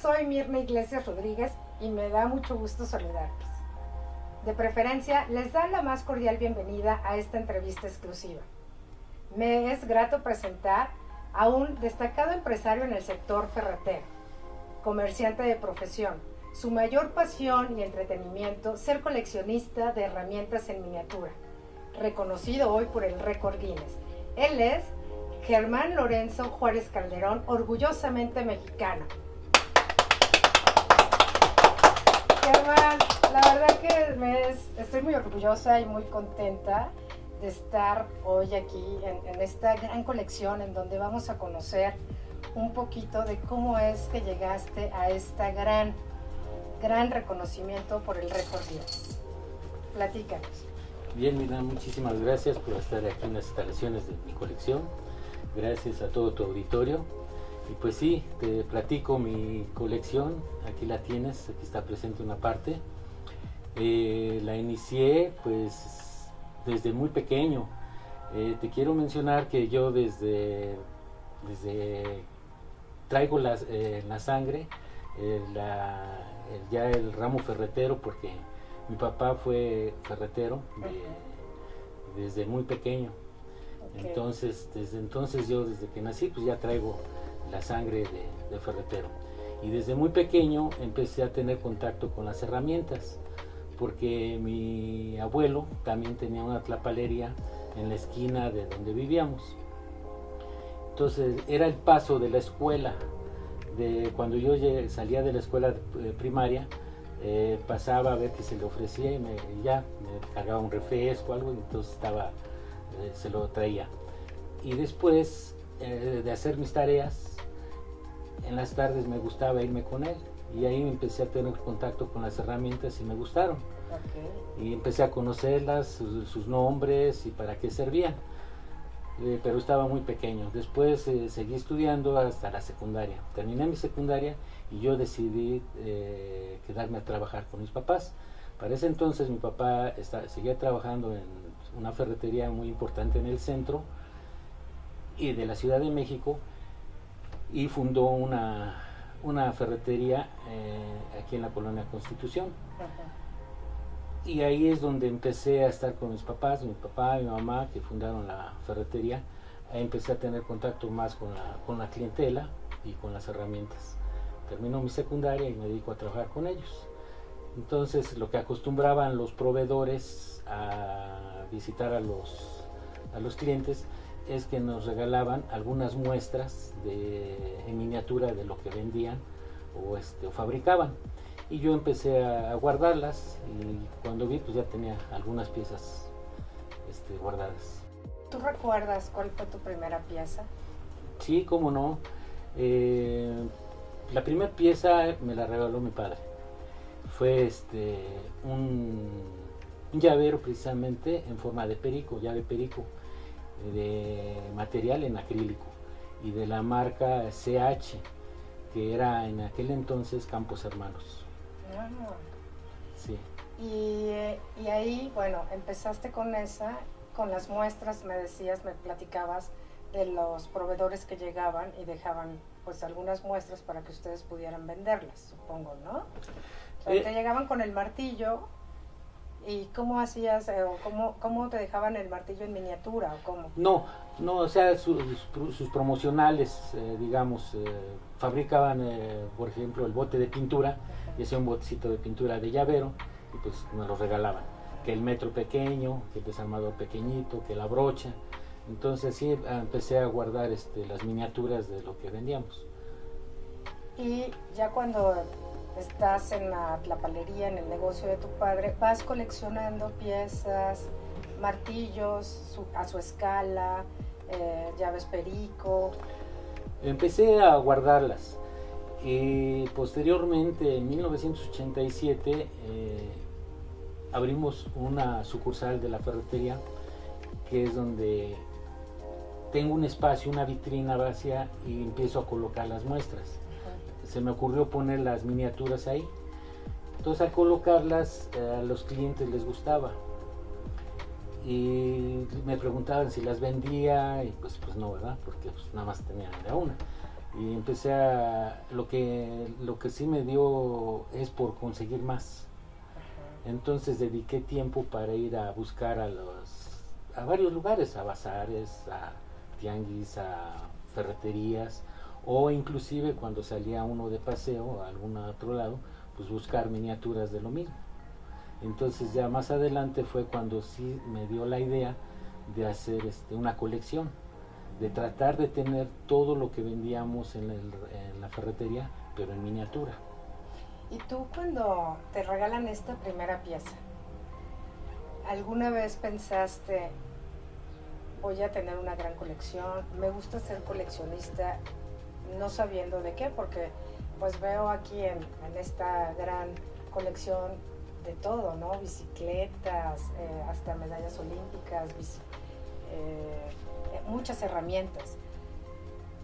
soy Mirna Iglesias Rodríguez y me da mucho gusto saludarles. De preferencia, les da la más cordial bienvenida a esta entrevista exclusiva. Me es grato presentar a un destacado empresario en el sector ferretero, comerciante de profesión. Su mayor pasión y entretenimiento, ser coleccionista de herramientas en miniatura, reconocido hoy por el récord Guinness. Él es Germán Lorenzo Juárez Calderón, orgullosamente mexicano. Germán, la verdad que estoy muy orgullosa y muy contenta de estar hoy aquí en, esta gran colección en donde vamos a conocer un poquito de cómo es que llegaste a esta gran, gran reconocimiento por el récord Guinness. Platícanos. Bien, Mirna, muchísimas gracias por estar aquí en las instalaciones de mi colección gracias a todo tu auditorio. Y pues sí, te platico mi colección, aquí la tienes, aquí está presente una parte. Eh, la inicié pues desde muy pequeño. Eh, te quiero mencionar que yo desde, desde traigo la, eh, la sangre, ya el ramo ferretero, porque mi papá fue ferretero desde muy pequeño. Entonces, desde entonces yo, desde que nací, pues ya traigo la sangre de, ferretero. Y desde muy pequeño empecé a tener contacto con las herramientas, porque mi abuelo también tenía una tlapalería en la esquina de donde vivíamos. Entonces era el paso de la escuela, de cuando yo salía de la escuela eh, primaria, eh, pasaba a ver qué se le ofrecía y, me, ya me cargaba un refresco o algo, y entonces estaba eh, se lo traía. Y después eh, de hacer mis tareas, en las tardes me gustaba irme con él y ahí empecé a tener contacto con las herramientas y me gustaron. Y empecé a conocerlas, sus, nombres y para qué servían. Eh, pero estaba muy pequeño. Después seguí estudiando hasta la secundaria. Terminé mi secundaria y yo decidí quedarme a trabajar con mis papás. Para ese entonces mi papá seguía trabajando en una ferretería muy importante en el centro y de la Ciudad de México y fundó una, una ferretería eh, aquí en la colonia Constitución. Y ahí es donde empecé a estar con mis papás, mi papá y mi mamá que fundaron la ferretería. Ahí empecé a tener contacto más con la, con la clientela y con las herramientas. Termino mi secundaria y me dedico a trabajar con ellos. Entonces lo que acostumbraban los proveedores a visitar a los, a los clientes es que nos regalaban algunas muestras de, en miniatura de lo que vendían o, este, o fabricaban. Y yo empecé a, guardarlas y cuando vi pues ya tenía algunas piezas este, guardadas. ¿Tú recuerdas cuál fue tu primera pieza? Sí, cómo no. Eh, la primera pieza me la regaló mi padre. Fue este, un un llavero precisamente en forma de perico, llave perico, de material en acrílico y de la marca CH, que era en aquel entonces Campos Hermanos. Ah. Sí. Y, y, ahí, bueno, empezaste con esa, con las muestras, me decías, me platicabas de los proveedores que llegaban y dejaban pues algunas muestras para que ustedes pudieran venderlas, supongo, ¿no? O eh, te llegaban con el martillo ¿Y cómo hacías, eh, o cómo, cómo te dejaban el martillo en miniatura o cómo? No, no, o sea, sus, promocionales, eh, digamos, eh, fabricaban, por ejemplo, el bote de pintura, y hacía un botecito de pintura de llavero, y pues nos lo regalaban. Que el metro pequeño, que el desarmador pequeñito, que la brocha. Entonces sí, empecé a guardar este, las miniaturas de lo que vendíamos. Y ya cuando estás en la, palería, en el negocio de tu padre, vas coleccionando piezas, martillos a su escala, eh, llaves perico. Empecé a guardarlas y posteriormente en 1987 eh, abrimos una sucursal de la ferretería que es donde tengo un espacio, una vitrina vacía y empiezo a colocar las muestras se me ocurrió poner las miniaturas ahí. Entonces al colocarlas eh, a los clientes les gustaba. Y me preguntaban si las vendía y pues, pues no, ¿verdad? Porque pues, nada más tenían de una. y empecé a lo que lo que sí me dio es por conseguir más entonces dediqué tiempo para ir a buscar a los a varios lugares a bazares a tianguis a ferreterías o inclusive cuando salía uno de paseo a algún otro lado pues buscar miniaturas de lo mismo entonces ya más adelante fue cuando sí me dio la idea de hacer este, una colección de tratar de tener todo lo que vendíamos en, la ferretería, pero en miniatura. ¿Y tú cuando te regalan esta primera pieza, alguna vez pensaste, voy a tener una gran colección, me gusta ser coleccionista, no sabiendo de qué, porque pues veo aquí en, esta gran colección de todo, ¿no? Bicicletas, eh, hasta medallas olímpicas, eh, muchas herramientas.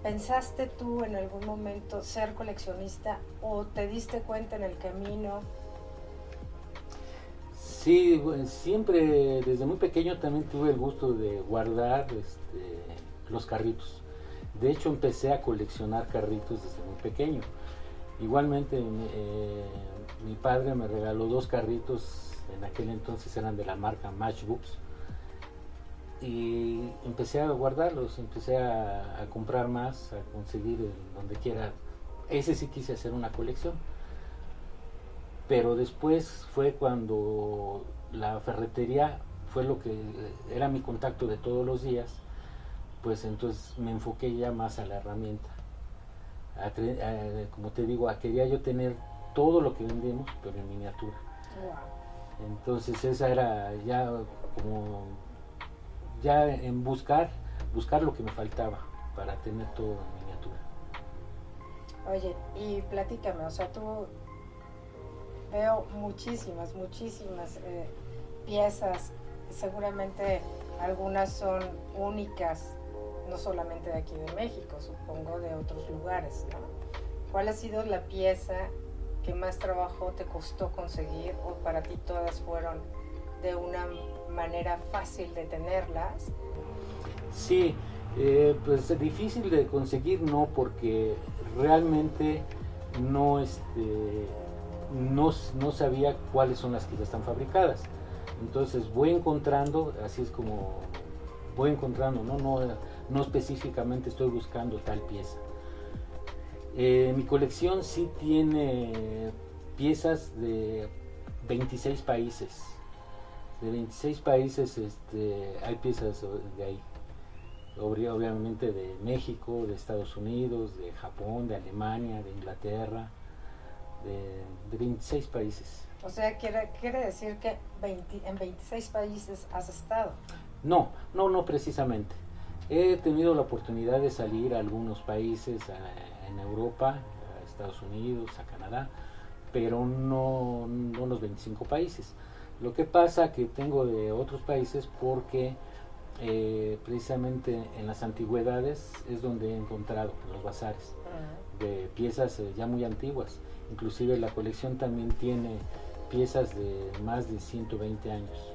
¿Pensaste tú en algún momento ser coleccionista o te diste cuenta en el camino? Sí, siempre desde muy pequeño también tuve el gusto de guardar este, los carritos. De hecho empecé a coleccionar carritos desde muy pequeño. Igualmente eh, mi padre me regaló dos carritos, en aquel entonces eran de la marca Matchbooks y empecé a guardarlos, empecé a, comprar más, a conseguir donde quiera. Ese sí quise hacer una colección. Pero después fue cuando la ferretería fue lo que era mi contacto de todos los días, pues entonces me enfoqué ya más a la herramienta. como te digo, quería yo tener todo lo que vendemos, pero en miniatura. Entonces esa era ya como ya en buscar, buscar lo que me faltaba para tener todo en miniatura. Oye, y platícame, o sea, tú veo muchísimas, muchísimas eh, piezas, seguramente algunas son únicas, no solamente de aquí de México, supongo de otros lugares, ¿no? ¿Cuál ha sido la pieza que más trabajo te costó conseguir o para ti todas fueron de una manera fácil de tenerlas. Sí, eh, pues es difícil de conseguir, no, porque realmente no, este, no, no sabía cuáles son las que ya están fabricadas. Entonces voy encontrando, así es como voy encontrando, no, no, no específicamente estoy buscando tal pieza. Eh, mi colección sí tiene piezas de 26 países de 26 países este, hay piezas de ahí. Obviamente de México, de Estados Unidos, de Japón, de Alemania, de Inglaterra, de, 26 países. O sea, quiere, quiere decir que en 26 países has estado. No, no, no precisamente. He tenido la oportunidad de salir a algunos países, en Europa, a Estados Unidos, a Canadá, pero no, no los 25 países. Lo que pasa que tengo de otros países porque eh, precisamente en las antigüedades es donde he encontrado los bazares de piezas eh, ya muy antiguas. Inclusive la colección también tiene piezas de más de 120 años.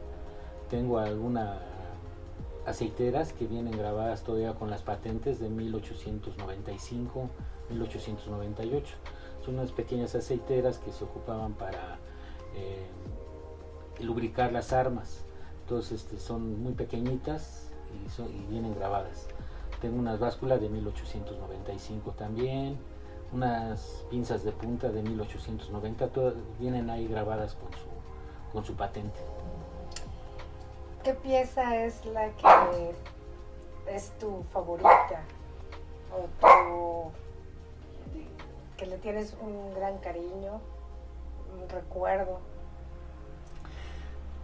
Tengo algunas aceiteras que vienen grabadas todavía con las patentes de 1895, 1898. Son unas pequeñas aceiteras que se ocupaban para eh, lubricar las armas. Entonces este, son muy pequeñitas y, vienen grabadas. Tengo unas básculas de 1895 también, unas pinzas de punta de 1890, todas vienen ahí grabadas con su, con su patente. ¿Qué pieza es la que es tu favorita? O tu, que le tienes un gran cariño, un recuerdo.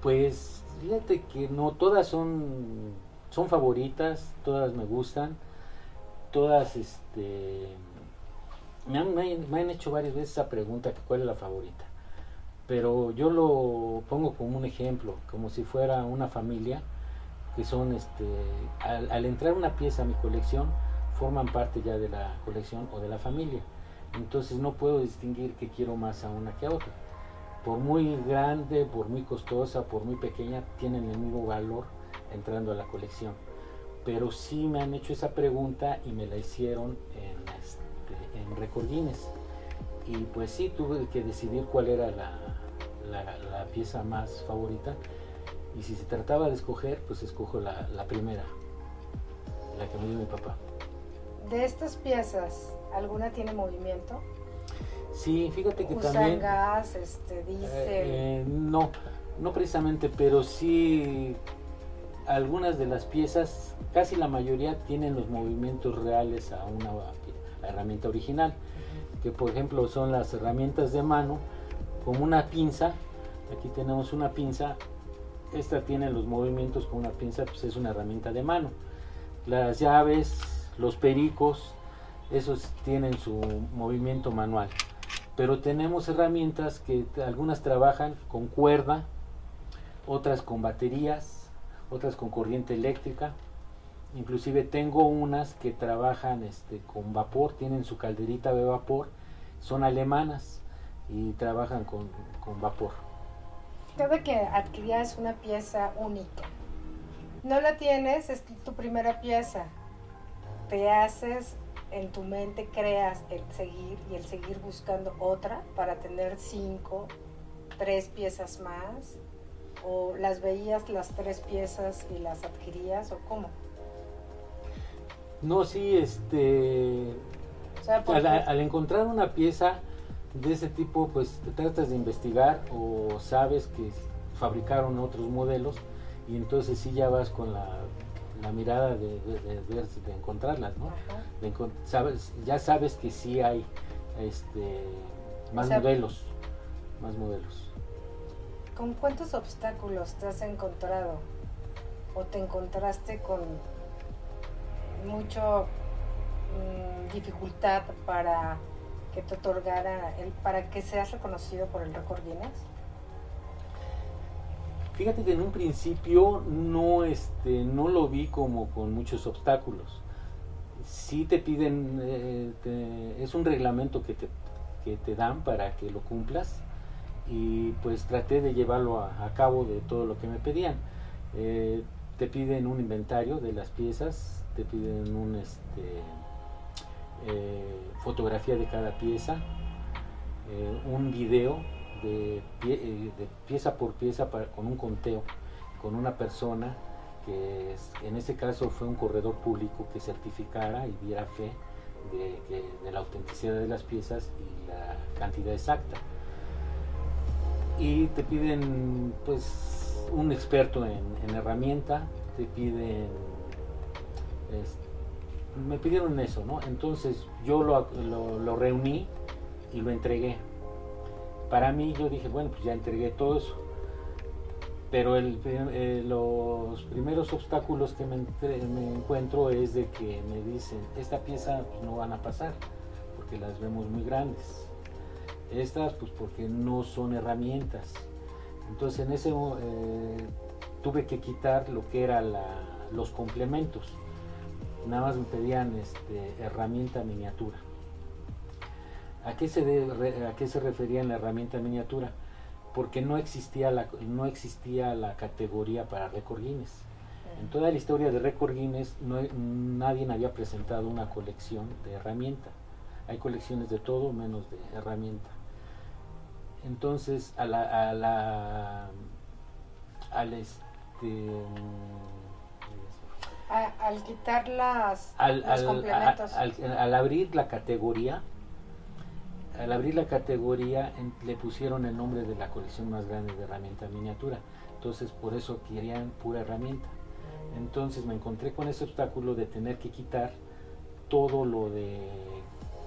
Pues fíjate que no, todas son, son favoritas, todas me gustan, todas este me han, me han hecho varias veces esa pregunta que cuál es la favorita. Pero yo lo pongo como un ejemplo, como si fuera una familia, que son este, al, al entrar una pieza a mi colección, forman parte ya de la colección o de la familia. Entonces no puedo distinguir que quiero más a una que a otra por muy grande, por muy costosa, por muy pequeña, tienen el mismo valor entrando a la colección. Pero sí me han hecho esa pregunta y me la hicieron en recordines. Y pues sí, tuve que decidir cuál era la, la, pieza más favorita. Y si se trataba de escoger, pues escojo la, la primera, la que me dio mi papá. De estas piezas, ¿alguna tiene movimiento? Sí, fíjate que ¿Usan también... gas, este, diésel? Eh, no, no precisamente, pero sí algunas de las piezas, casi la mayoría, tienen los movimientos reales a una herramienta original, que por ejemplo son las herramientas de mano, como una pinza, aquí tenemos una pinza, esta tiene los movimientos con una pinza, pues es una herramienta de mano. Las llaves, los pericos, esos tienen su movimiento manual. Pero tenemos herramientas que algunas trabajan con cuerda, otras con baterías, otras con corriente eléctrica. Inclusive tengo unas que trabajan este, con vapor, tienen su calderita de vapor, son alemanas y trabajan con, con vapor. Cada que adquirías una pieza única, no la tienes, es tu primera pieza, te haces en tu mente, creas el seguir y el seguir buscando otra para tener cinco, tres piezas más, o las veías las tres piezas y las adquirías, o cómo? No, sí, este... al, encontrar una pieza de ese tipo, pues te tratas de investigar o sabes que fabricaron otros modelos y entonces sí ya vas con la, mirada de, de, encontrarlas, ¿no? sabes, ya sabes que sí hay este, más modelos, más modelos. ¿Con cuántos obstáculos te has encontrado o te encontraste con mucho mm, dificultad para que te otorgara el, para que seas reconocido por el récord Guinness? Fíjate que en un principio no, este, no lo vi como con muchos obstáculos. Sí te piden, eh, es un reglamento que te, que te dan para que lo cumplas y pues traté de llevarlo a, cabo de todo lo que me pedían. Eh, te piden un inventario de las piezas, te piden un este, eh, fotografía de cada pieza, eh, un video de, pieza por pieza con un conteo, con una persona que en este caso fue un corredor público que certificara y diera fe de la autenticidad de las piezas y la cantidad exacta. Y te piden pues un experto en, herramienta, te piden, me pidieron eso, ¿no? Entonces yo lo, lo, reuní y lo entregué. Para mí yo dije, bueno, pues ya entregué todo eso. Pero eh, los primeros obstáculos que me, me, encuentro es de que me dicen, esta pieza pues, no van a pasar, porque las vemos muy grandes estas pues porque no son herramientas. Entonces en ese eh, tuve que quitar lo que eran los complementos. Nada más me pedían este, herramienta miniatura. ¿A qué, se ¿A qué se refería en la herramienta miniatura? Porque no existía la, no existía la categoría para Record Guinness. En toda la historia de Record Guinness no, nadie había presentado una colección de herramienta. Hay colecciones de todo menos de herramienta. Entonces, a la, a la al este al quitar las al, los complementos. al, abrir la categoría al abrir la categoría le pusieron el nombre de la colección más grande de herramienta miniatura entonces por eso querían pura herramienta entonces me encontré con ese obstáculo de tener que quitar todo lo de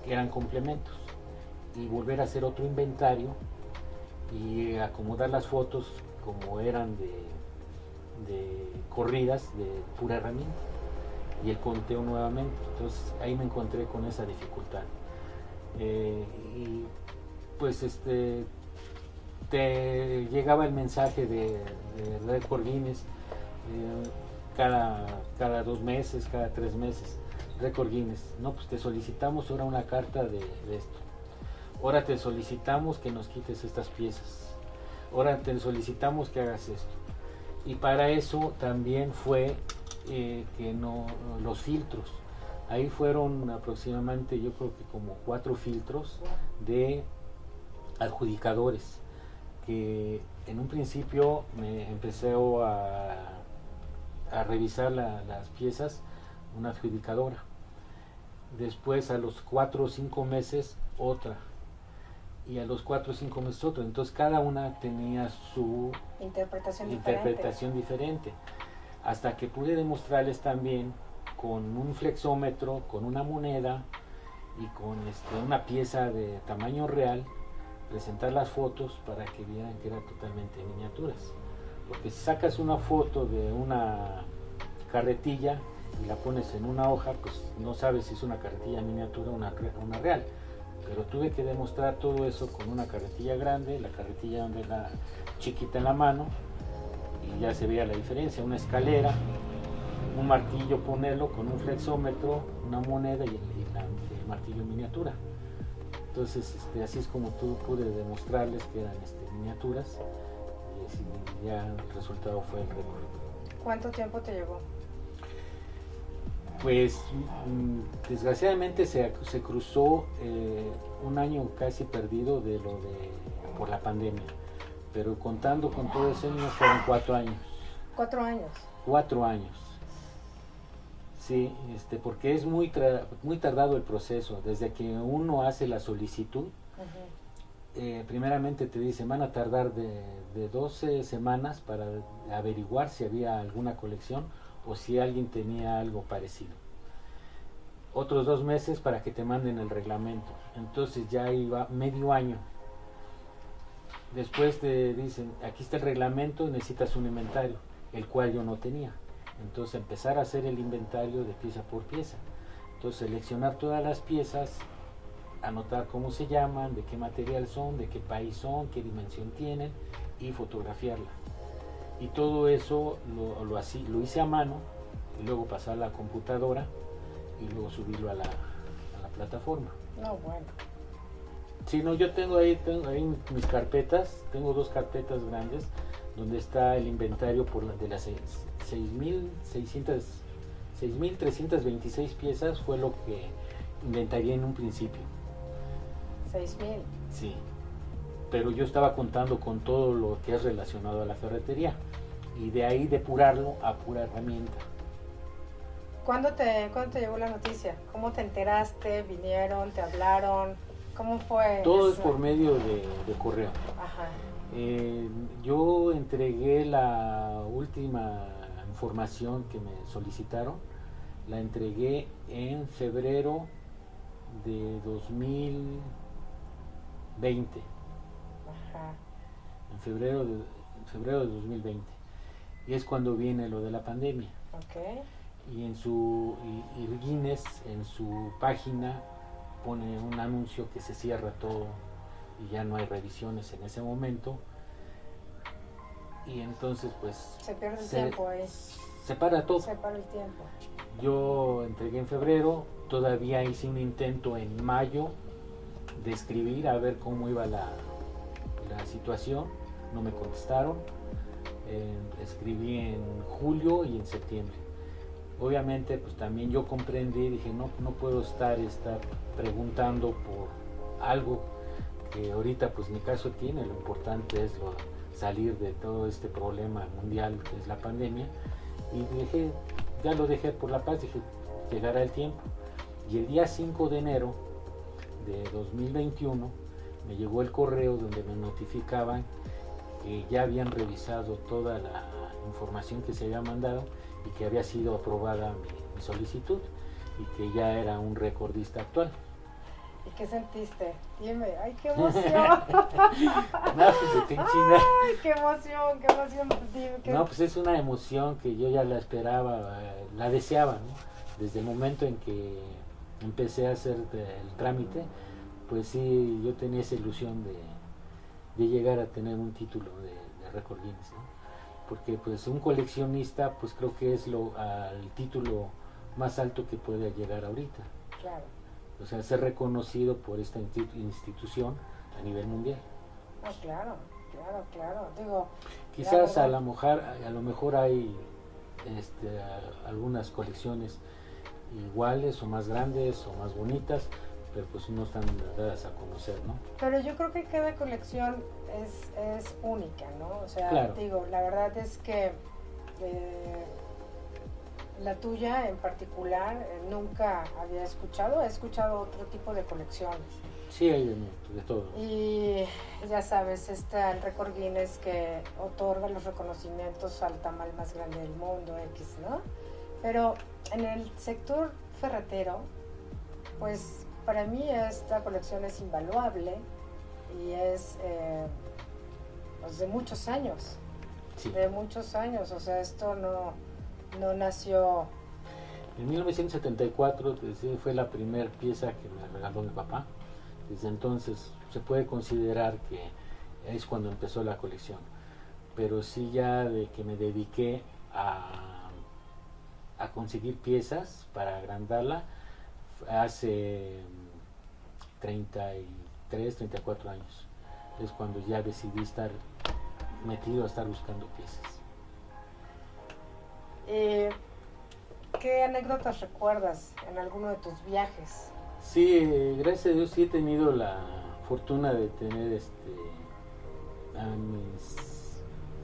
que eran complementos y volver a hacer otro inventario y acomodar las fotos como eran de, corridas de pura herramienta y el conteo nuevamente. Entonces ahí me encontré con esa dificultad. Eh, y pues este te llegaba el mensaje de, de Record Guinness eh, cada, cada dos meses, cada tres meses. Record Guinness, no, pues te solicitamos ahora una carta de esto ahora te solicitamos que nos quites estas piezas, ahora te solicitamos que hagas esto. Y para eso también fue eh, que no los filtros. Ahí fueron aproximadamente, yo creo que como cuatro filtros de adjudicadores, que en un principio me empecé a, a revisar las piezas una adjudicadora. Después a los cuatro o cinco meses otra. Y a los cuatro o cinco meses otra. Entonces cada una tenía su interpretación, interpretación diferente. Hasta que pude demostrarles también con un flexómetro, con una moneda y con este, una pieza de tamaño real, presentar las fotos para que vieran que eran totalmente miniaturas. Porque si sacas una foto de una carretilla y la pones en una hoja, pues no sabes si es una carretilla miniatura o una, una real. Pero tuve que demostrar todo eso con una carretilla grande, la carretilla donde la chiquita en la mano, y ya se veía la diferencia, una escalera, un martillo ponerlo con un flexómetro, una moneda y el, martillo miniatura. Entonces, este, así es como tú pude demostrarles que eran este, miniaturas y ya el resultado fue el récord. ¿Cuánto tiempo te llevó? Pues mm, desgraciadamente se, se cruzó eh, un año casi perdido de lo de por la pandemia, pero contando con todo ese año fueron cuatro años. Cuatro años. Cuatro años. Sí, este, porque es muy, muy tardado el proceso. Desde que uno hace la solicitud, eh, primeramente te dicen, van a tardar de, de 12 semanas para averiguar si había alguna colección o si alguien tenía algo parecido. Otros dos meses para que te manden el reglamento. Entonces ya iba medio año. Después te dicen, aquí está el reglamento, necesitas un inventario, el cual yo no tenía. Entonces empezar a hacer el inventario de pieza por pieza. Entonces seleccionar todas las piezas, anotar cómo se llaman, de qué material son, de qué país son, qué dimensión tienen y fotografiarla. Y todo eso lo, lo, así, lo hice a mano y luego pasar a la computadora y luego subirlo a la, a la plataforma. No, bueno. Sí, no, yo tengo ahí, tengo ahí mis carpetas, tengo dos carpetas grandes donde está el inventario por de las 6.326 piezas fue lo que inventaría en un principio. 6.000. Sí, pero yo estaba contando con todo lo que es relacionado a la ferretería y de ahí depurarlo a pura herramienta. ¿Cuándo te, ¿Cuándo te llegó la noticia? ¿Cómo te enteraste? ¿Vinieron? ¿Te hablaron? ¿Cómo fue? Todo es por medio de, de correo. Ajá. Eh, yo entregué la última información que me solicitaron, la entregué en febrero de 2020. Ajá. En febrero de, febrero de 2020. Y es cuando viene lo de la pandemia. Okay. Y en su y, Guinness en su página pone un anuncio que se cierra todo y ya no hay revisiones en ese momento. Y entonces pues... Se pierde el tiempo ahí. Se para todo. Se para el tiempo. Yo entregué en febrero, todavía hice un intento en mayo de escribir a ver cómo iba la, la situación, no me contestaron. Eh, escribí en julio y en septiembre. Obviamente pues también yo comprendí, dije no, no puedo estar, estar preguntando por algo que ahorita pues mi caso tiene, lo importante es salir de todo este problema mundial que es la pandemia y dije, ya lo dejé por la paz, dije, llegará el tiempo. Y el día 5 de enero de 2021 me llegó el correo donde me notificaban que ya habían revisado toda la información que se había mandado y que había sido aprobada mi solicitud y que ya era un recordista actual. ¿Y qué sentiste? Dime, ¡ay, qué emoción! no, pues te ¡Ay, qué emoción, qué emoción! No, pues es una emoción que yo ya la esperaba, la deseaba, ¿no? Desde el momento en que empecé a hacer el trámite, pues sí, yo tenía esa ilusión de, de llegar a tener un título de, de Record Guinness, ¿no? Porque pues un coleccionista, pues creo que es lo, al título más alto que puede llegar ahorita. Claro o sea, ser reconocido por esta institución a nivel mundial. Ah, claro, claro, claro. Digo, Quizás a, lo mejor, a lo mejor hay este, algunas colecciones iguales o más grandes o más bonitas, pero pues no están dadas a conocer, ¿no? Pero yo creo que cada colección es, es única, ¿no? O sea, digo, la verdad es que eh, la tuya en particular eh, nunca había escuchado, he escuchado otro tipo de colecciones. Sí, hay de, todo. Y ya sabes, está el récord Guinness que otorga los reconocimientos al tamal más grande del mundo, X, ¿no? Pero en el sector ferretero, pues para mí esta colección es invaluable y es eh, pues, de muchos años. De muchos años, o sea, esto no, no nació... En 1974 pues, fue la primera pieza que me regaló mi papá. Desde entonces se puede considerar que es cuando empezó la colección. Pero sí ya de que me dediqué a, a conseguir piezas para agrandarla hace 33, 34 años. Es cuando ya decidí estar metido a estar buscando piezas. Eh, ¿Qué anécdotas recuerdas en alguno de tus viajes? Sí, gracias a Dios sí he tenido la fortuna de tener este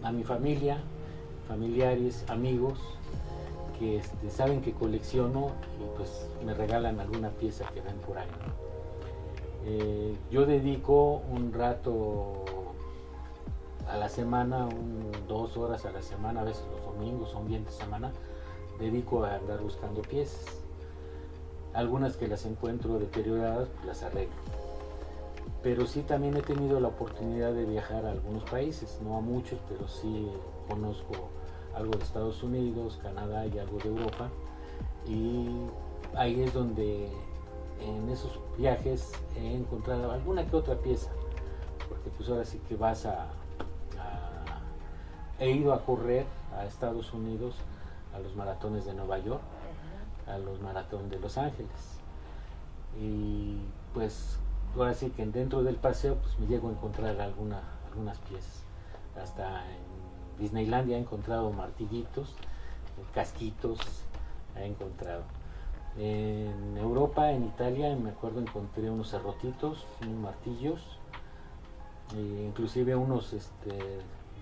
a, mi familia, familiares, amigos que este, saben que colecciono y pues me regalan alguna pieza que ven por ahí. Eh, yo dedico un rato a la semana, dos horas a la semana, a veces los domingos son bien de semana, dedico a andar buscando piezas. Algunas que las encuentro deterioradas, pues las arreglo. Pero sí también he tenido la oportunidad de viajar a algunos países, no a muchos, pero sí conozco algo de Estados Unidos, Canadá y algo de Europa. Y ahí es donde en esos viajes he encontrado alguna que otra pieza, porque pues ahora sí que vas a, he ido a correr a Estados Unidos a los maratones de Nueva York, a los maratones de Los Ángeles. Y pues ahora sí que dentro del paseo pues me llego a encontrar alguna, algunas piezas. Hasta en Disneylandia he encontrado martillitos, casquitos, he encontrado. En Europa, en Italia, me acuerdo encontré unos cerrotitos, unos martillos, e inclusive unos este,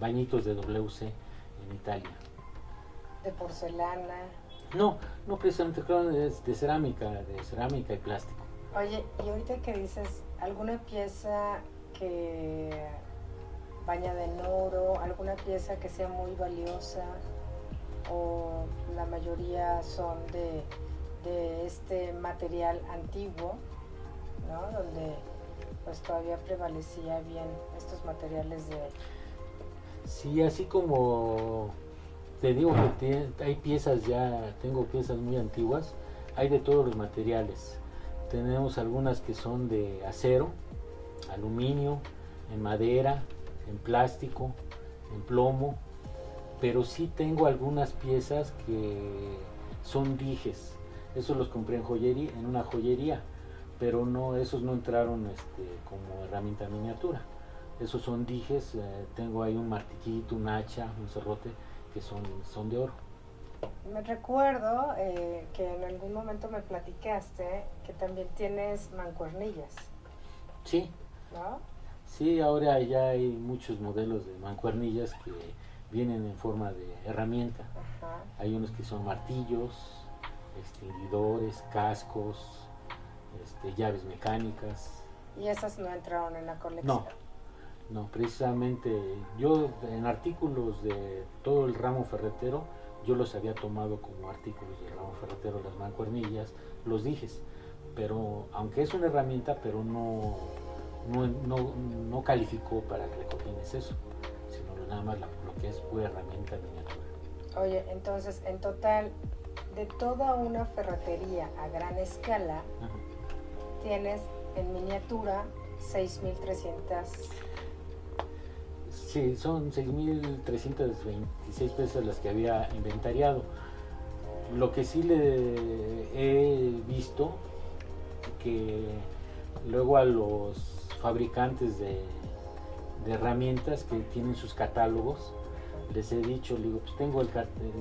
bañitos de WC en Italia. ¿De porcelana? No, no precisamente, creo de, de cerámica, de cerámica y plástico. Oye, y ahorita que dices, ¿alguna pieza que bañada en oro, alguna pieza que sea muy valiosa o la mayoría son de, este material antiguo, ¿no? Donde pues todavía prevalecía bien estos materiales de Sí, así como te digo que hay piezas ya, tengo piezas muy antiguas, hay de todos los materiales. Tenemos algunas que son de acero, aluminio, en madera, en plástico, en plomo, pero sí tengo algunas piezas que son dijes. Esos los compré en joyería, en una joyería, pero no, esos no entraron este, como herramienta miniatura esos son dijes, eh, tengo ahí un martillito, un hacha, un cerrote, que son, son de oro. Me recuerdo eh, que en algún momento me platicaste que también tienes mancuernillas. Sí. ¿No? Sí, ahora ya hay muchos modelos de mancuernillas que vienen en forma de herramienta. Hay unos que son martillos, extinguidores, cascos, este, llaves mecánicas. ¿Y esas no entraron en la colección? No, no, precisamente yo en artículos de todo el ramo ferretero, yo los había tomado como artículos del ramo ferretero, las mancuernillas, los dijes, pero aunque es una herramienta, pero no, no, calificó para que le copines eso, sino nada más lo que es pura herramienta miniatura. Oye, entonces en total, de toda una ferretería a gran escala, tienes en miniatura 6.300 Sí, son 6.326 pesos las que había inventariado. Lo que sí le he visto que luego a los fabricantes de, herramientas que tienen sus catálogos, les he dicho, digo, pues tengo el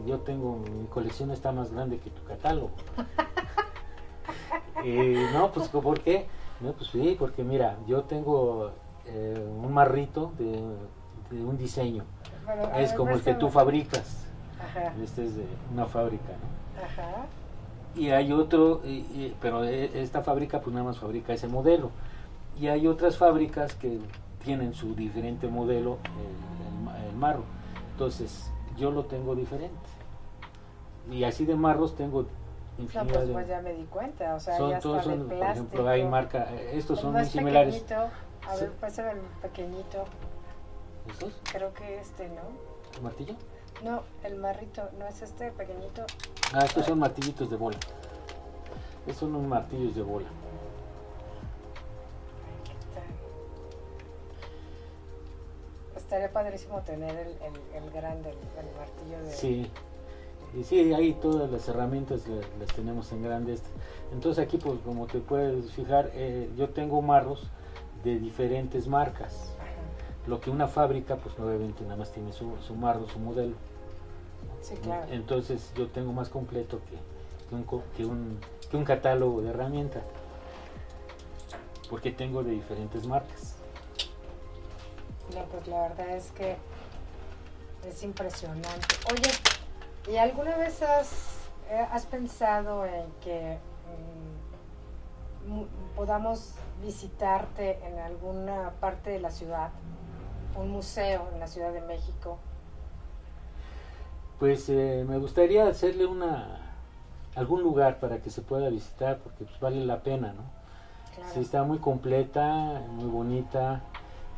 yo tengo, mi colección está más grande que tu catálogo. y no, pues ¿por qué? No, pues sí, porque mira, yo tengo eh, un marrito de, un diseño. es como el que tú fabricas. Ajá. Este es de una fábrica. Ajá. Y hay otro, pero e, esta fábrica pues nada más fabrica ese modelo. Y hay otras fábricas que tienen su diferente modelo, el, el marro. Entonces, yo lo tengo diferente. Y así de marros tengo no, pues, pues, ya me di cuenta, o sea, son, ya todos son, por ejemplo, hay marca, estos son muy similares. Pequeñito, a ver, pásame el pequeñito. ¿Estos? Creo que este, ¿no? ¿El martillo? No, el marrito, no es este pequeñito. Ah, estos son martillitos de bola. Estos son unos martillos de bola. Estaría padrísimo tener el, el, el grande, el, martillo de... Sí. Y sí, ahí todas las herramientas las, tenemos en grandes. Entonces aquí, pues como te puedes fijar, eh, yo tengo marros de diferentes marcas. Lo que una fábrica, pues obviamente nada más tiene su, su marro, su modelo. Sí, claro. Entonces yo tengo más completo que, que, un, que, un, que un catálogo de herramientas. Porque tengo de diferentes marcas. No, pues la verdad es que es impresionante. Oye, ¿Y alguna vez has, eh, has pensado en que mm, podamos visitarte en alguna parte de la ciudad, un museo en la Ciudad de México? Pues eh, me gustaría hacerle una algún lugar para que se pueda visitar porque pues, vale la pena, ¿no? Sí, está muy completa, muy bonita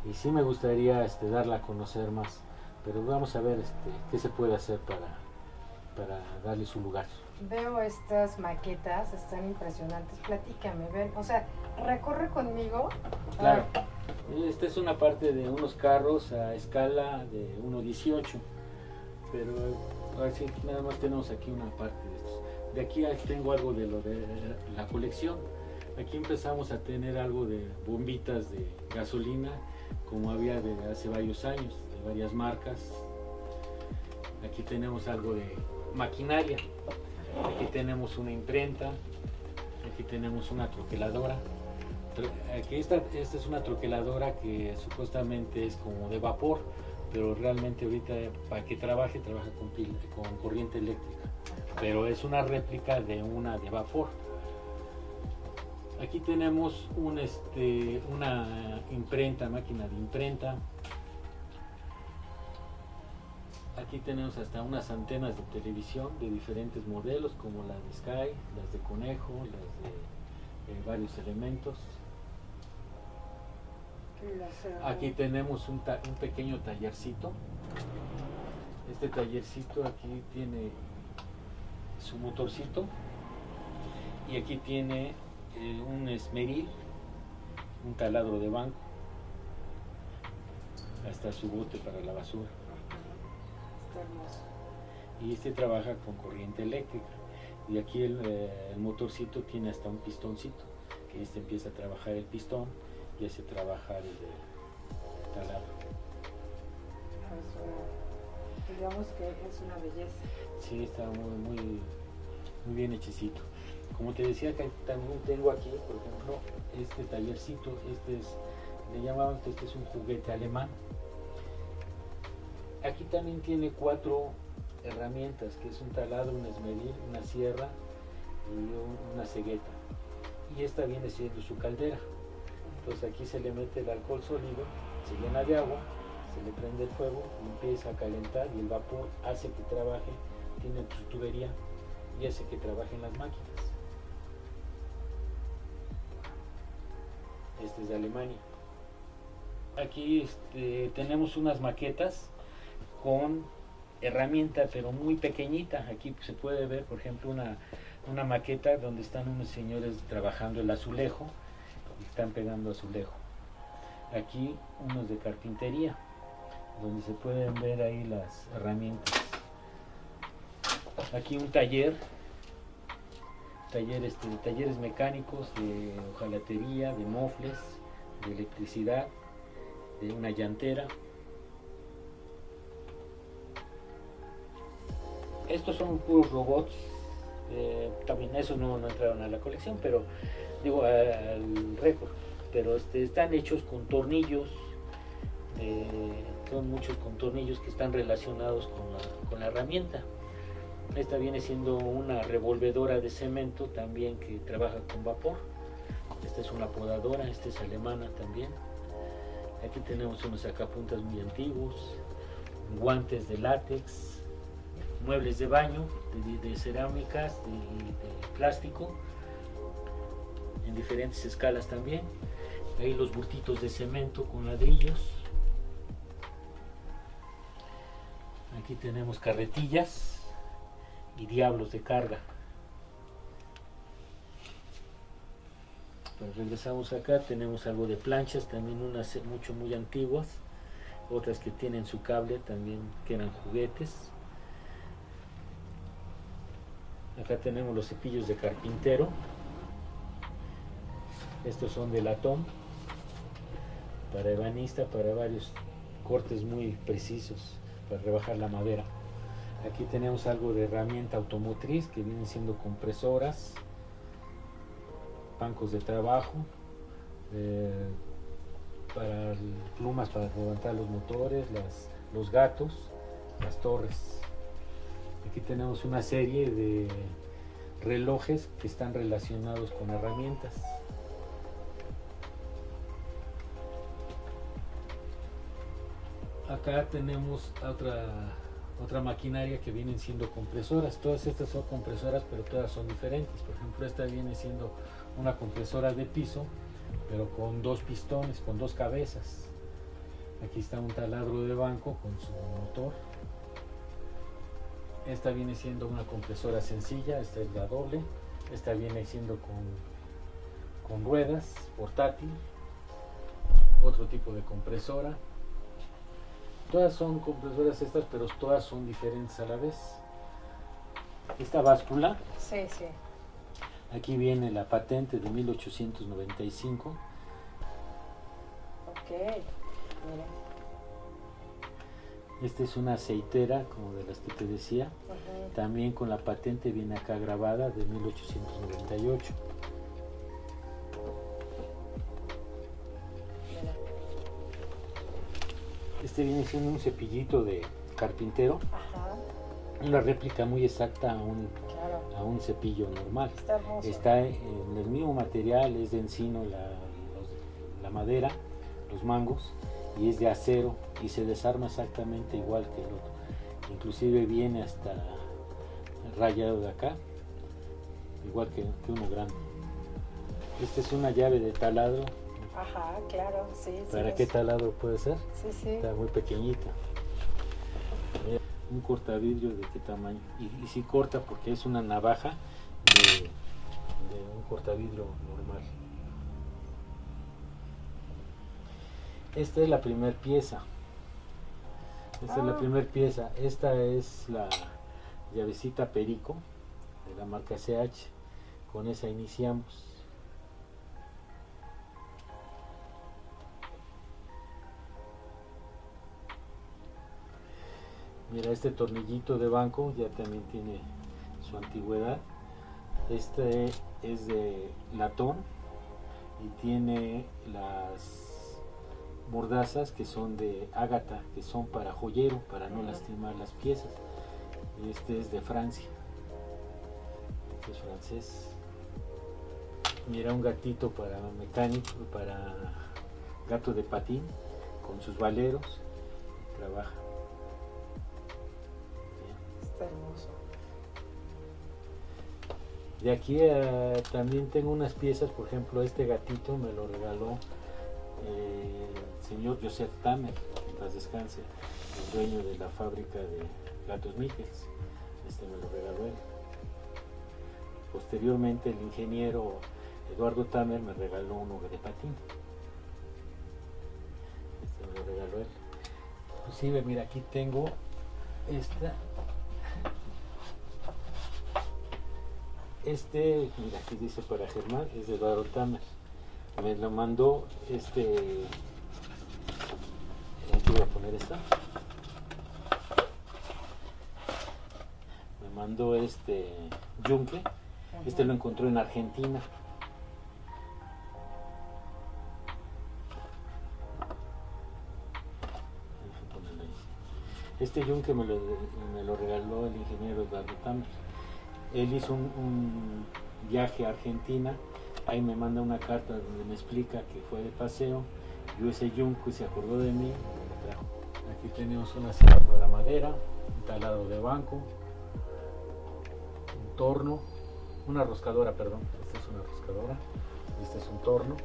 y sí me gustaría este, darla a conocer más, pero vamos a ver este, qué se puede hacer para, para darle su lugar. Veo estas maquetas, están impresionantes. Platícame, ven, o sea, recorre conmigo. Claro. Esta es una parte de unos carros a escala de 1.18, pero así nada más tenemos aquí una parte de estos. De aquí tengo algo de lo de la colección. Aquí empezamos a tener algo de bombitas de gasolina, como había de hace varios años, de varias marcas. Aquí tenemos algo de maquinaria. Aquí tenemos una imprenta, aquí tenemos una troqueladora. Aquí esta, esta es una troqueladora que supuestamente es como de vapor, pero realmente ahorita para que trabaje, trabaja con, con corriente eléctrica. Pero es una réplica de una de vapor. Aquí tenemos este, una imprenta, máquina de imprenta, Aquí tenemos hasta unas antenas de televisión de diferentes modelos, como las de Sky, las de Conejo, las de eh, varios elementos. Aquí tenemos un, pequeño tallercito. Este tallercito aquí tiene su motorcito y aquí tiene eh, un esmeril, un taladro de banco, hasta su bote para la basura. Y este trabaja con corriente eléctrica. Y aquí eh, el, motorcito tiene hasta un pistoncito, que este empieza a trabajar el pistón y hace trabajar el, taladro. digamos que es una belleza. Sí, está muy, muy, muy bien hechicito. Como te decía, también tengo aquí, por ejemplo, este tallercito, este es, le llamaban que este es un juguete alemán Aquí también tiene cuatro herramientas, que es un taladro, un esmeril, una sierra y una cegueta. Y esta viene siendo su caldera. Entonces aquí se le mete el alcohol sólido, se llena de agua, se le prende el fuego, empieza a calentar y el vapor hace que trabaje, tiene su tubería y hace que trabajen las máquinas. Este es de Alemania. Aquí este, tenemos unas maquetas con herramienta pero muy pequeñita. Aquí se puede ver, por ejemplo, una, una maqueta donde están unos señores trabajando el azulejo y están pegando azulejo. Aquí unos de carpintería, donde se pueden ver ahí las herramientas. Aquí un taller, taller este, talleres mecánicos de hojalatería, de mofles, de electricidad, de una llantera. Estos son puros robots Eh, también esos no, no, entraron a la colección, pero digo al récord. Pero este, están hechos con tornillos, son muchos con tornillos que están relacionados con la, con la herramienta. Esta viene siendo una revolvedora de cemento también que trabaja con vapor. Esta es una podadora, esta es alemana también. Aquí tenemos unos sacapuntas muy antiguos, guantes de látex, muebles de baño, de, cerámicas, de, de, plástico, en diferentes escalas también. Ahí los bultitos de cemento con ladrillos. Aquí tenemos carretillas y diablos de carga. Pues regresamos acá, tenemos algo de planchas, también unas mucho muy antiguas, otras que tienen su cable también que eran juguetes. Acá tenemos los cepillos de carpintero. Estos son de latón, para ebanista, para varios cortes muy precisos, para rebajar la madera. Aquí tenemos algo de herramienta automotriz que vienen siendo compresoras, bancos de trabajo, eh, plumas para levantar los motores, los gatos, las torres. Aquí tenemos una serie de relojes que están relacionados con herramientas. Acá tenemos otra, otra maquinaria que vienen siendo compresoras. Todas estas son compresoras, pero todas son diferentes. Por ejemplo, esta viene siendo una compresora de piso, pero con dos pistones, con dos cabezas. Aquí está un taladro de banco con su motor. Esta viene siendo una compresora sencilla, esta es la doble. Esta viene siendo con, con ruedas, portátil. Otro tipo de compresora. Todas son compresoras estas, pero todas son diferentes a la vez. Esta báscula. Sí, sí Aquí viene la patente de 1895. Ok, mira. Esta es una aceitera, como de las que te decía. También con la patente viene acá grabada de 1898. Este viene siendo un cepillito de carpintero. Una réplica muy exacta a un a un cepillo normal. Está, en el mismo material, es de encino la, la madera, los mangos, y es de acero y se desarma exactamente igual que el otro. Inclusive viene hasta rayado de acá, igual que, uno grande. Esta es una llave de taladro. Ajá, claro, sí. ¿Para qué taladro puede ser? Sí, sí. Está muy pequeñita un cortavidrio de qué tamaño y, si corta porque es una navaja de, un cortavidrio normal esta es la primera pieza esta es la ah. primera pieza esta es la llavecita perico de la marca CH con esa iniciamos Mira, este tornillito de banco ya también tiene su antigüedad. Este es de latón y tiene las mordazas que son de ágata, que son para joyero, para no lastimar las piezas. Este es de Francia. Este es francés. Mira un gatito para mecánico, para gato de patín, con sus valeros. Trabaja. Hermoso. De aquí eh, también tengo unas piezas, por ejemplo, este gatito me lo regaló eh, el señor Joseph Tamer, en paz descanse, el dueño de la fábrica de gatos Michels. Este me lo regaló él. Posteriormente el ingeniero Eduardo Tamer me regaló uno de patín. Este me lo regaló él. Inclusive, mira, aquí tengo esta Este, mira, aquí dice para Germán, es de Eduardo Tamer. Me lo mandó este. Aquí voy a poner esta. Me mandó este yunque. Este lo encontró en Argentina. Este yunque me lo, me lo regaló el ingeniero Eduardo Tambri. Él hizo un, viaje a Argentina, ahí me manda una carta donde me explica que fue de paseo, yo ese yunque se acordó de mí, Aquí tenemos una silla de madera, un talado de banco, un torno, una roscadora, perdón, esta es una roscadora, este es un torno.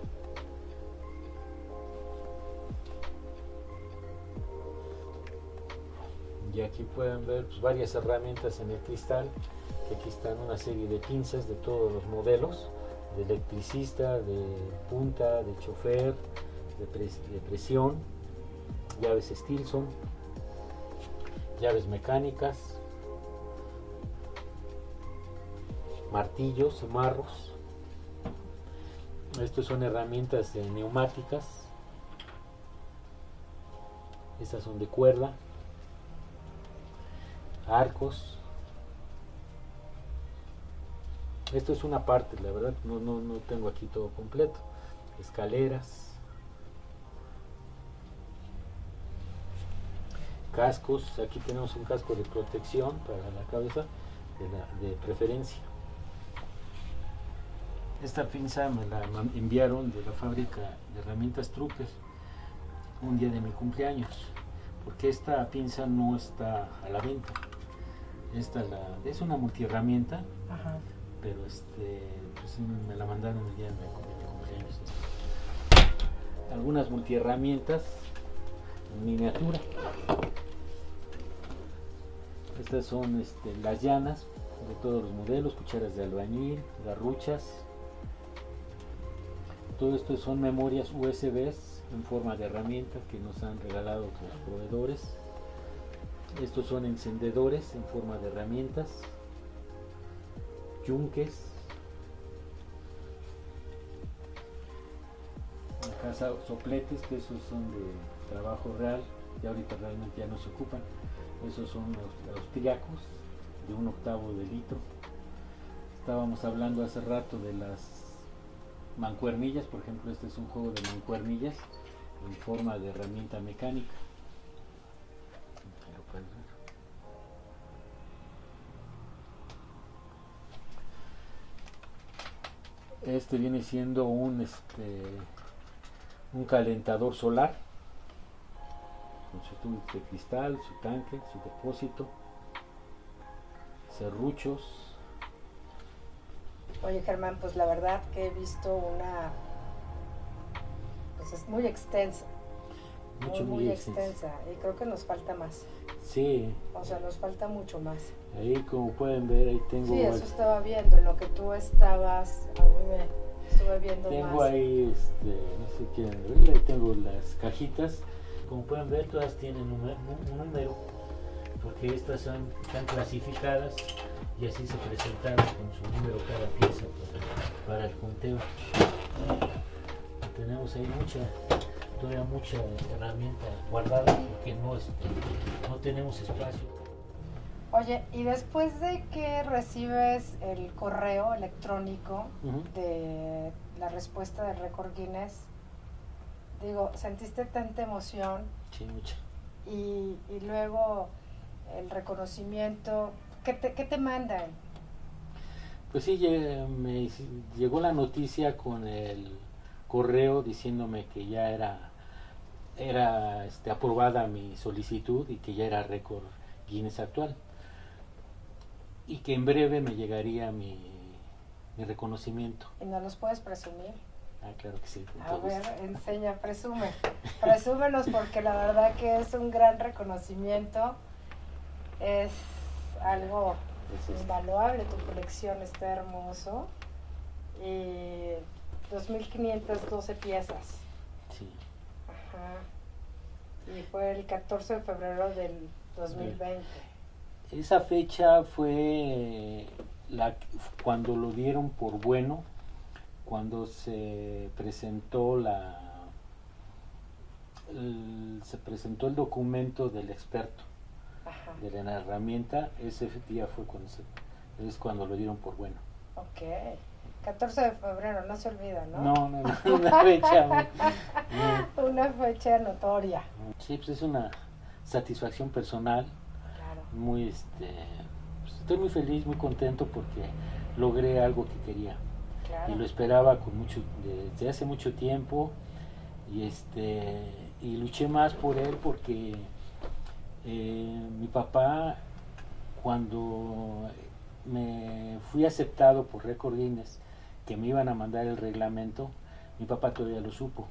Y aquí pueden ver pues, varias herramientas en el cristal, aquí están una serie de pinzas de todos los modelos, de electricista, de punta, de chofer, de, presión, llaves Stilson, llaves mecánicas, martillos, marros. Estos son herramientas neumáticas. Estas son de cuerda. Arcos. Esto es una parte, la verdad, no, no, no tengo aquí todo completo. Escaleras. cascos, aquí tenemos un casco de protección para la cabeza de, preferencia. Esta pinza me la enviaron de la fábrica de herramientas Trucker un día de mi cumpleaños, porque esta pinza no está a la venta. Esta la, es una multiherramienta, pero este, pues me la mandaron el día de mi cumpleaños. Algunas multiherramientas en miniatura. Estas son este, las llanas de todos los modelos, cucharas de albañil, garruchas. Todo esto son memorias USB en forma de herramienta que nos han regalado los proveedores. Estos son encendedores en forma de herramientas, yunques. Acá sopletes que esos son de trabajo real y ahorita realmente ya no se ocupan esos son los austríacos de un octavo de litro. Estábamos hablando hace rato de las mancuernillas, por ejemplo, este es un juego de mancuernillas en forma de herramienta mecánica. Este viene siendo un este un calentador solar con su tubo de cristal, su tanque, su depósito, serruchos. Oye Germán, pues la verdad que he visto una, pues es muy extensa. muy, muy, extensa. y creo que nos falta más. Sí. O sea, nos falta mucho más. Ahí como pueden ver, ahí tengo... Sí, eso estaba viendo, en lo que tú estabas, a mí me estuve viendo tengo ahí, este, no sé quién, ahí tengo las cajitas como pueden ver, todas tienen un número, porque estas son, están clasificadas y así se presentaron con su número cada pieza para, el conteo. Tenemos ahí mucha, todavía mucha herramienta guardada porque no, este, no tenemos espacio. Oye, y después de que recibes el correo electrónico de la respuesta del récord Guinness, digo, sentiste tanta emoción. Sí, mucha. Y, y luego el reconocimiento, ¿qué te, qué te mandan? Pues sí, me llegó la noticia con el correo diciéndome que ya era era este, aprobada mi solicitud y que ya era récord Guinness actual y que en breve me llegaría mi, mi reconocimiento. ¿Y no los puedes presumir? Ah, claro que sí. A ver, enseña, presume. Presúmenos porque la verdad que es un gran reconocimiento. Es algo invaluable, tu colección está hermoso. Y 2.512 piezas. Sí. Ajá. Y fue el 14 de febrero del 2020. Esa fecha fue la cuando lo dieron por bueno cuando se presentó la se presentó el documento del experto de la herramienta, ese día fue cuando se, es cuando lo dieron por bueno. Ok. 14 de febrero, no se olvida, ¿no? No, no, no una fecha. una fecha notoria. Sí, pues es una satisfacción personal. Muy, este, pues estoy muy feliz, muy contento porque logré algo que quería. Claro. Y lo esperaba con mucho, desde hace mucho tiempo y este, y luché más por él porque eh, mi papá cuando me fui aceptado por Record Guinness que me iban a mandar el reglamento, mi papá todavía lo supo.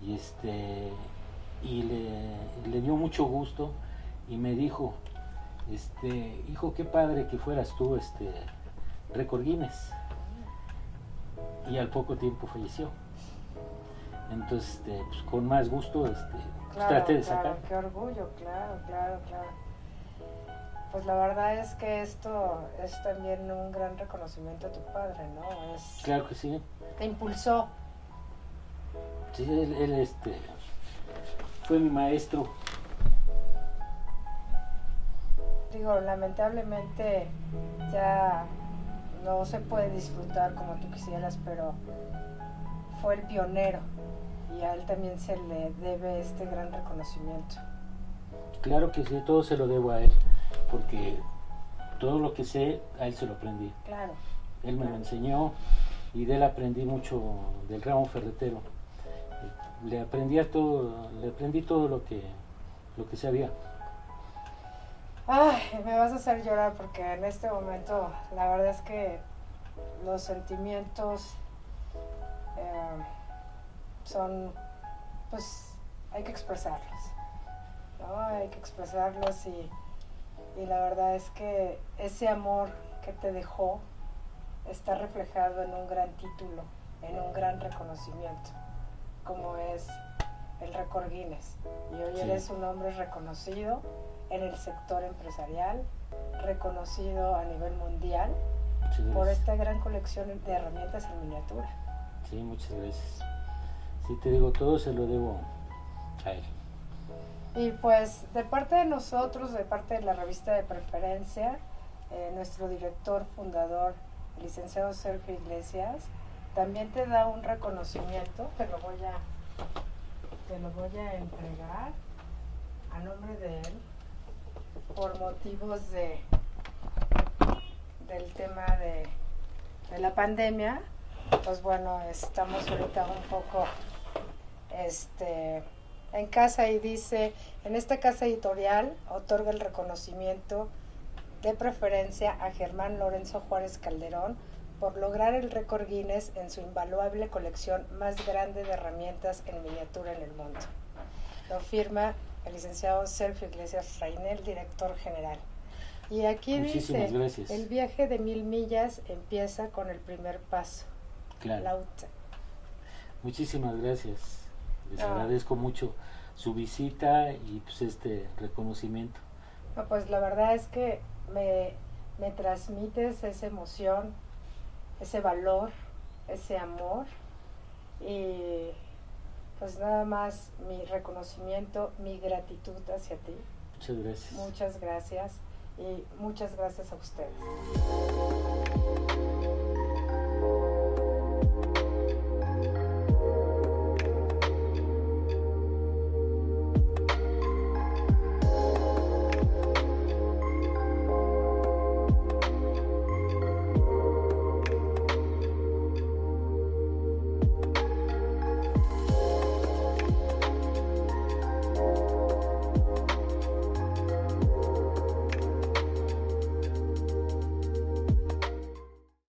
Y este y le, dio mucho gusto y me dijo, este, hijo, qué padre que fueras tú, este, Record Guinness. Y al poco tiempo falleció. Entonces, este, pues, con más gusto, este, pues, traté de sacar. qué orgullo, claro, claro, claro. Pues la verdad es que esto es también un gran reconocimiento a tu padre, ¿no? Es, claro que sí. Te impulsó. Sí, él, este, fue mi maestro. Digo, lamentablemente ya no se puede disfrutar como tú quisieras, pero fue el pionero y a él también se le debe este gran reconocimiento. Claro que sí, todo se lo debo a él porque todo lo que sé, a él se lo aprendí. Claro. Él me lo enseñó y de él aprendí mucho del ramo ferretero. Le aprendí todo, le aprendí todo lo que lo que sabía. Ay, me vas a hacer llorar porque en este momento la verdad es que los sentimientos eh, son, pues, hay que expresarlos. ¿no? Hay que expresarlos y y la verdad es que ese amor que te dejó está reflejado en un gran título, en un gran reconocimiento, como es el récord Guinness. Y hoy eres un hombre reconocido en el sector empresarial, reconocido a nivel mundial por esta gran colección de herramientas en miniatura. Sí, muchas gracias. Sí, te digo, todo se lo debo a él. Y pues de parte de nosotros, de parte de la revista de preferencia, eh, nuestro director fundador, el licenciado Sergio Iglesias, también te da un reconocimiento, te lo voy a, te lo voy a entregar a nombre de él por motivos de del tema de, de la pandemia. Pues bueno, estamos ahorita un poco este en casa y dice, en esta casa editorial otorga el reconocimiento de preferencia a Germán Lorenzo Juárez Calderón por lograr el récord Guinness en su invaluable colección más grande de herramientas en miniatura en el mundo. Lo firma el licenciado Sergio Iglesias Rainel, director general. Y aquí dice, el viaje de mil millas empieza con el primer paso. Claro. Muchísimas gracias. Les ah. agradezco mucho su visita y pues este reconocimiento. pues la verdad es que me, me transmites esa emoción, ese valor, ese amor y pues nada más mi reconocimiento, mi gratitud hacia ti. Muchas gracias. Muchas gracias y muchas gracias a ustedes.